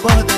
свободы